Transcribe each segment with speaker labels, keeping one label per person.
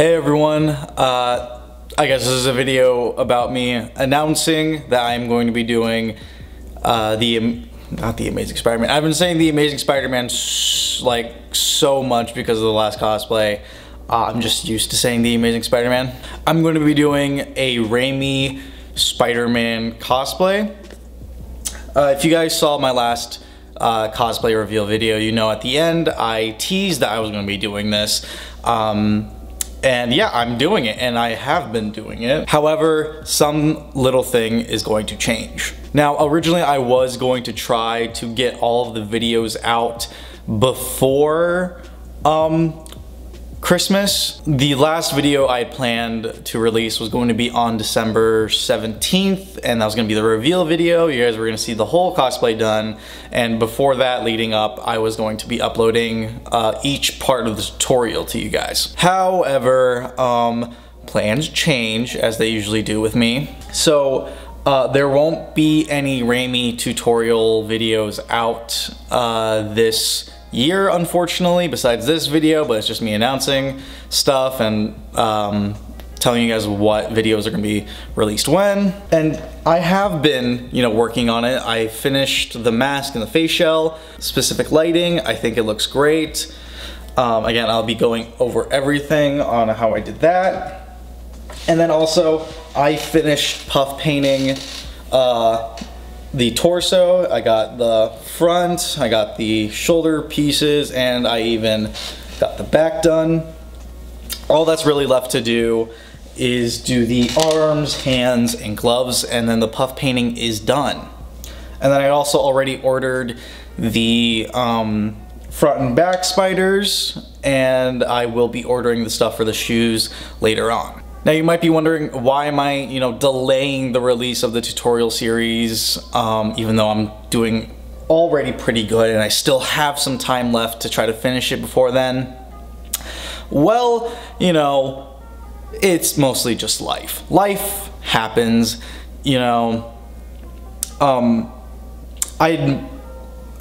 Speaker 1: Hey everyone, uh, I guess this is a video about me announcing that I'm going to be doing uh, the, not the Amazing Spider-Man, I've been saying the Amazing Spider-Man like so much because of the last cosplay. Uh, I'm just used to saying the Amazing Spider-Man. I'm going to be doing a Raimi Spider-Man cosplay. Uh, if you guys saw my last uh, cosplay reveal video, you know at the end I teased that I was going to be doing this. Um, and yeah, I'm doing it and I have been doing it. However, some little thing is going to change. Now, originally I was going to try to get all of the videos out before um, Christmas. The last video I planned to release was going to be on December 17th and that was going to be the reveal video. You guys were going to see the whole cosplay done and before that leading up I was going to be uploading uh, each part of the tutorial to you guys. However, um, plans change as they usually do with me. So uh, there won't be any Raimi tutorial videos out uh, this year, unfortunately, besides this video, but it's just me announcing stuff and um, telling you guys what videos are gonna be released when. And I have been, you know, working on it. I finished the mask and the face shell, specific lighting. I think it looks great. Um, again, I'll be going over everything on how I did that. And then also, I finished puff painting uh, the torso, I got the front, I got the shoulder pieces, and I even got the back done. All that's really left to do is do the arms, hands, and gloves, and then the puff painting is done. And then I also already ordered the um, front and back spiders, and I will be ordering the stuff for the shoes later on. Now you might be wondering why am I, you know, delaying the release of the tutorial series um, even though I'm doing already pretty good and I still have some time left to try to finish it before then? Well, you know, it's mostly just life. Life happens, you know, um, I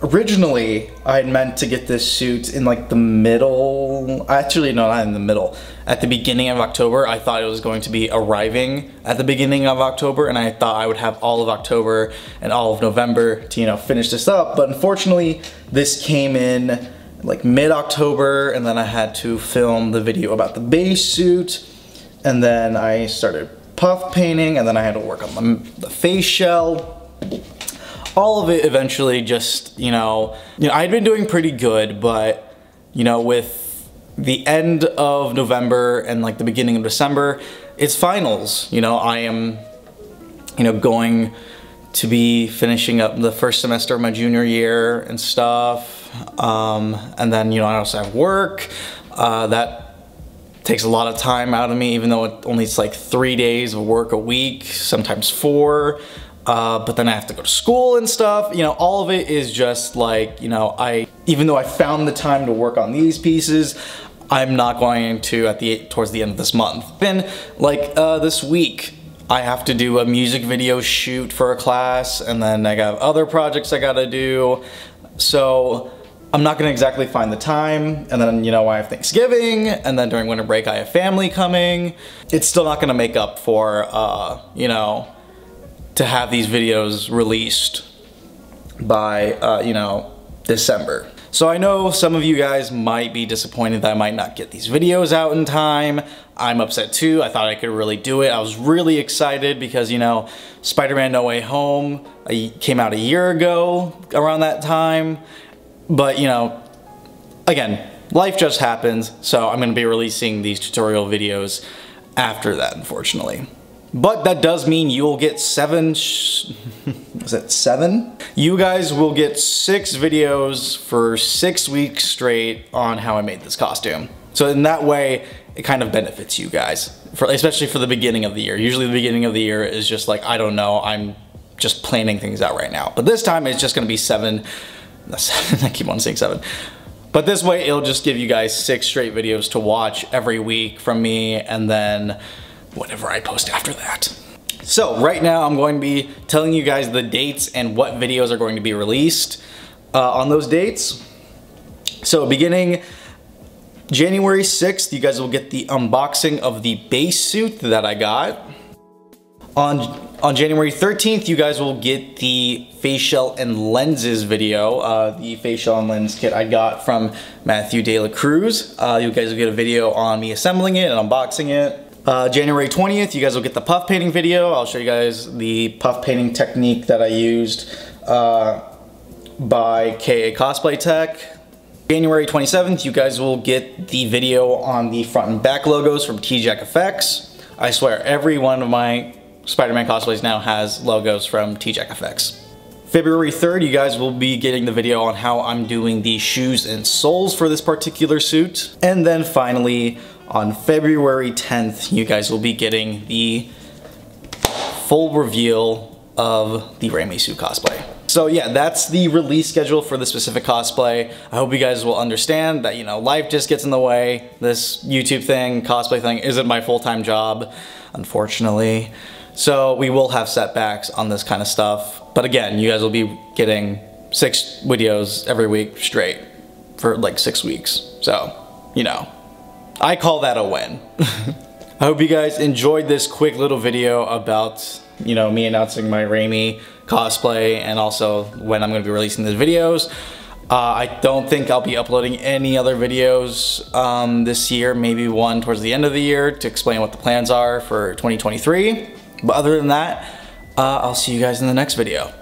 Speaker 1: originally I had meant to get this suit in like the middle, actually no, not in the middle. At the beginning of October, I thought it was going to be arriving at the beginning of October and I thought I would have all of October and all of November to, you know, finish this up. But unfortunately, this came in like mid-October and then I had to film the video about the base suit and then I started puff painting and then I had to work on the, the face shell all of it eventually just, you know, you know, I'd been doing pretty good, but, you know, with the end of November and like the beginning of December, it's finals. You know, I am, you know, going to be finishing up the first semester of my junior year and stuff. Um, and then, you know, I also have work. Uh, that takes a lot of time out of me, even though it only it's like three days of work a week, sometimes four. Uh, but then I have to go to school and stuff. You know, all of it is just like, you know, I, even though I found the time to work on these pieces, I'm not going to at the, towards the end of this month. Then, like, uh, this week, I have to do a music video shoot for a class, and then I got other projects I gotta do. So, I'm not gonna exactly find the time, and then, you know, I have Thanksgiving, and then during winter break I have family coming. It's still not gonna make up for, uh, you know, to have these videos released by, uh, you know, December. So I know some of you guys might be disappointed that I might not get these videos out in time. I'm upset too. I thought I could really do it. I was really excited because, you know, Spider-Man No Way Home came out a year ago around that time. But, you know, again, life just happens. So I'm going to be releasing these tutorial videos after that, unfortunately. But that does mean you will get seven, is it seven? You guys will get six videos for six weeks straight on how I made this costume. So in that way, it kind of benefits you guys, for, especially for the beginning of the year. Usually the beginning of the year is just like, I don't know, I'm just planning things out right now. But this time it's just gonna be seven, seven I keep on saying seven. But this way it'll just give you guys six straight videos to watch every week from me and then whatever I post after that. So right now I'm going to be telling you guys the dates and what videos are going to be released uh, on those dates. So beginning January 6th, you guys will get the unboxing of the base suit that I got. On, on January 13th, you guys will get the face shell and lenses video, uh, the face shell and lens kit I got from Matthew De La Cruz. Uh, you guys will get a video on me assembling it and unboxing it. Uh, January 20th, you guys will get the puff painting video. I'll show you guys the puff painting technique that I used uh, by KA Cosplay Tech. January 27th, you guys will get the video on the front and back logos from T-Jack Effects. I swear, every one of my Spider-Man cosplays now has logos from T-Jack Effects. February 3rd, you guys will be getting the video on how I'm doing the shoes and soles for this particular suit. And then finally, on February 10th, you guys will be getting the full reveal of the Raimi suit cosplay. So yeah, that's the release schedule for the specific cosplay. I hope you guys will understand that, you know, life just gets in the way. This YouTube thing, cosplay thing, isn't my full-time job, unfortunately. So we will have setbacks on this kind of stuff. But again, you guys will be getting six videos every week straight for like six weeks. So, you know, I call that a win. I hope you guys enjoyed this quick little video about, you know, me announcing my Raimi cosplay and also when I'm going to be releasing the videos. Uh, I don't think I'll be uploading any other videos um, this year, maybe one towards the end of the year to explain what the plans are for 2023. But other than that, uh, I'll see you guys in the next video.